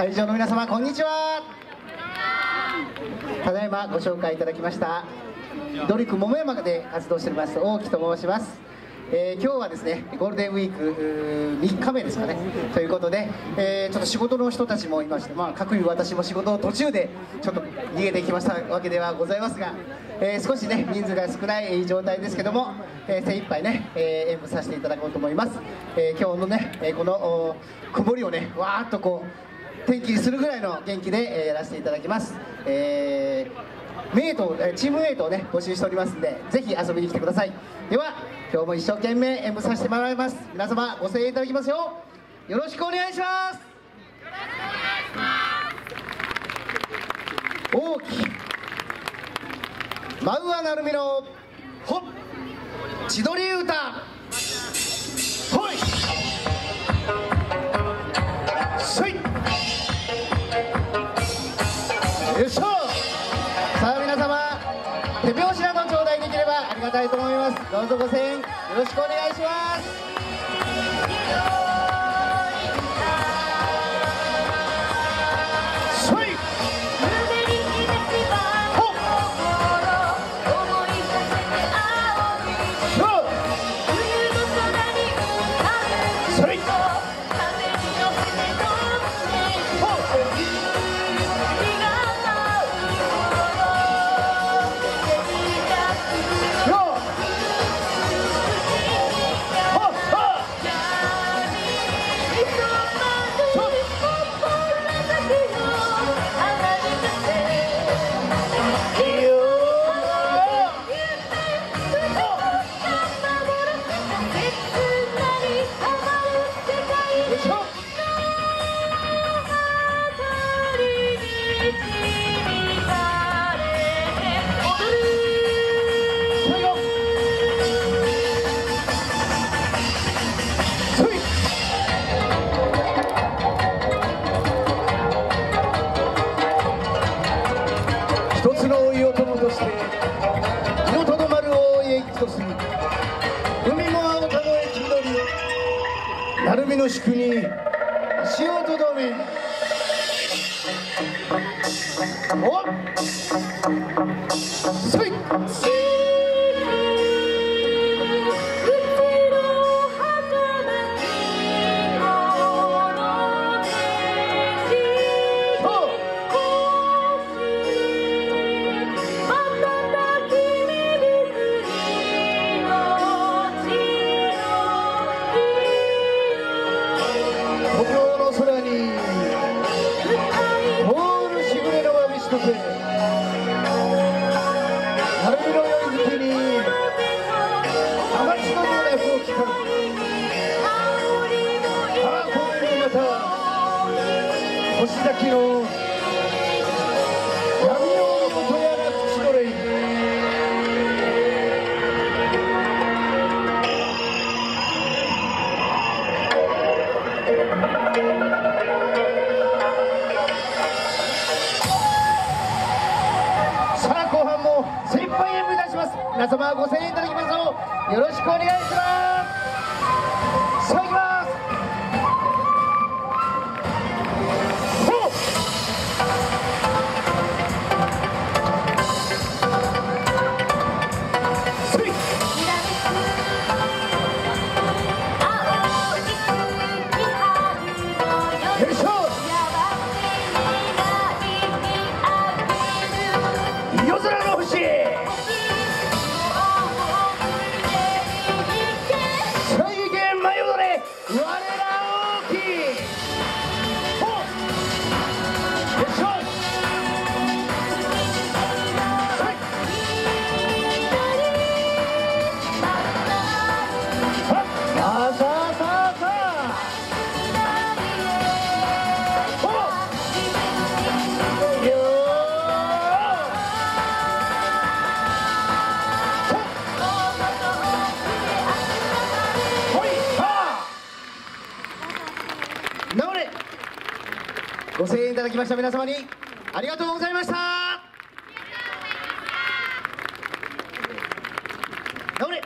会場の皆様こんにちは。ただいまご紹介いただきましたドリク桃山で活動しております大木と申します。えー今日はですねゴールデンウィークー3日目ですかね。ということで、えーちょっと仕事の人たちもいまして、まあ、各有私も仕事の途中でちょっと逃げてきましたわけではございますが、えー少しね人数が少ない状態ですけども、えー精一杯ね、えー演舞させていただこうと思います、えー今日のね、えこの曇りをねわーっとこう天気にするぐらいの元気で、えーやらせていただきます、えーメイトえーチームメイトをね募集しておりますんでぜひ遊びに来てください。では今日も一生懸命演舞させてもらいます。皆様ご声援いただきますよよろしくお願いします。大きマウアナルミのほっ千鳥歌。手拍子など頂戴できればありがたいと思います。どうぞご声援よろしくお願いします。しくに足をとどめおった星崎の闇夜のことやら口どれさあ後半も精一杯演舞いたします。皆様ご声援いただきますよよろしくお願いします。さあ大ご声援いただきました皆様に。ありがとうございました。直れ。